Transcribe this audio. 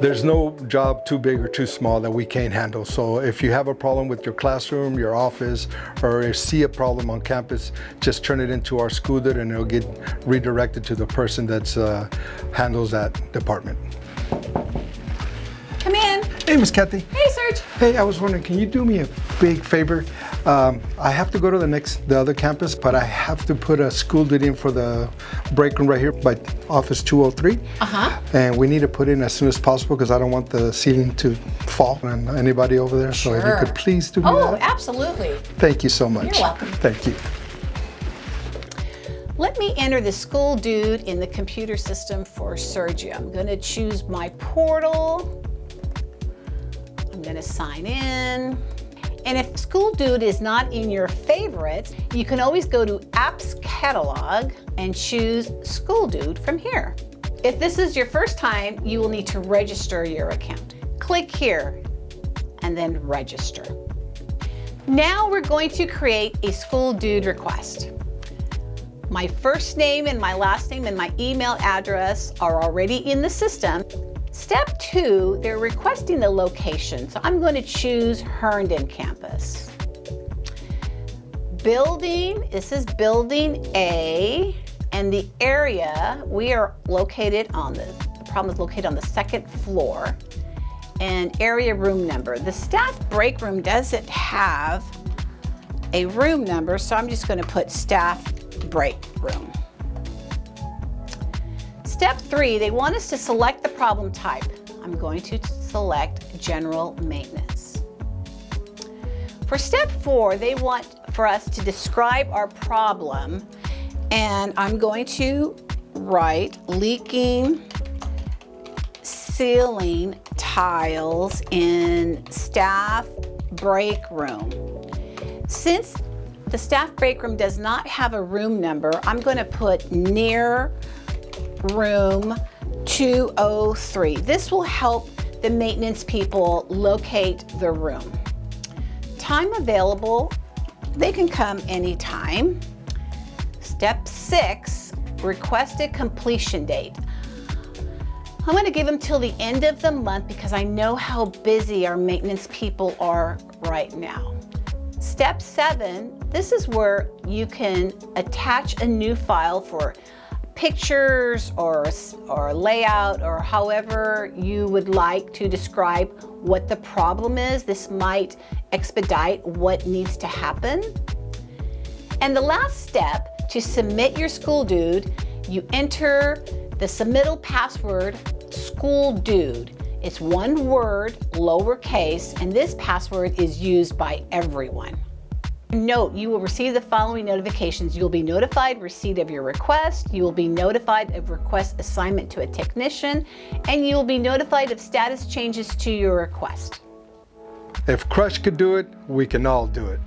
There's no job too big or too small that we can't handle. So if you have a problem with your classroom, your office, or see a problem on campus, just turn it into our school and it'll get redirected to the person that uh, handles that department. Come in. Hey, Miss Kathy. Hey, Serge. Hey, I was wondering, can you do me a big favor? Um, I have to go to the next, the other campus, but I have to put a school dude in for the break room right here by office 203. Uh-huh. And we need to put in as soon as possible because I don't want the ceiling to fall on anybody over there. So if you Sure. could please do Oh, that. absolutely. Thank you so much. You're welcome. Thank you. Let me enter the school dude in the computer system for Sergio. I'm gonna choose my portal. I'm gonna sign in. And if School Dude is not in your favorites, you can always go to Apps Catalog and choose School Dude from here. If this is your first time, you will need to register your account. Click here and then register. Now we're going to create a School Dude request. My first name and my last name and my email address are already in the system. Step two, they're requesting the location. So I'm going to choose Herndon campus. Building, this is building A, and the area, we are located on the, the problem is located on the second floor. And area room number. The staff break room doesn't have a room number, so I'm just going to put staff break room. Step three, they want us to select the problem type. I'm going to select general maintenance. For step four, they want for us to describe our problem, and I'm going to write leaking ceiling tiles in staff break room. Since the staff break room does not have a room number, I'm going to put near room 203. This will help the maintenance people locate the room. Time available, they can come anytime. Step six, requested completion date. I'm going to give them till the end of the month because I know how busy our maintenance people are right now. Step seven, this is where you can attach a new file for pictures or, or layout or however you would like to describe what the problem is. This might expedite what needs to happen. And the last step to submit your school dude, you enter the submittal password school dude. It's one word, lowercase, and this password is used by everyone. Note, you will receive the following notifications. You'll be notified receipt of your request, you will be notified of request assignment to a technician, and you will be notified of status changes to your request. If Crush could do it, we can all do it.